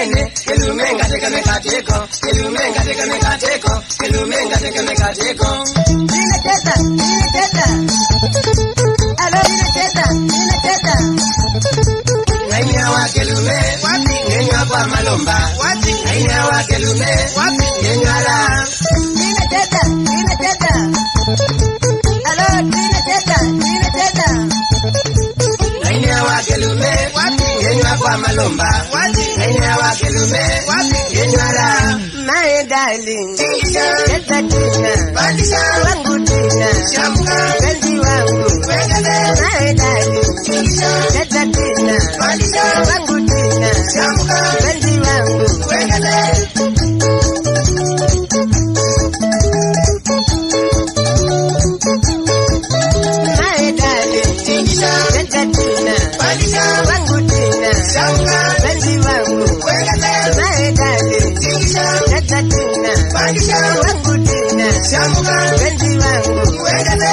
Kilumenga teka mekateko, kilumenga teka mekateko, kilumenga teka mekateko. Ninacheza, ninacheza. Alo, ninacheza, ninacheza. Ngainya wa kilume, wapi? Ngenya kwa malomba, wapi? Ngainya wa kilume, wapi? Ngenya la. Ninacheza, ninacheza. Alo, ninacheza, ninacheza. Ngainya wa kilume, wapi? Ngenya kwa malomba, wapi? My darling, Tingisha, cheza tena. pandisha, Wangu tena. shamka, Penzi wangu. My darling, tingisha, cheza tena. Wangu tena. shamka, Penzi wangu. My darling, Tingisha, cheza tena. pandisha, Wangu. Shamka, Penzi wangu. wengine.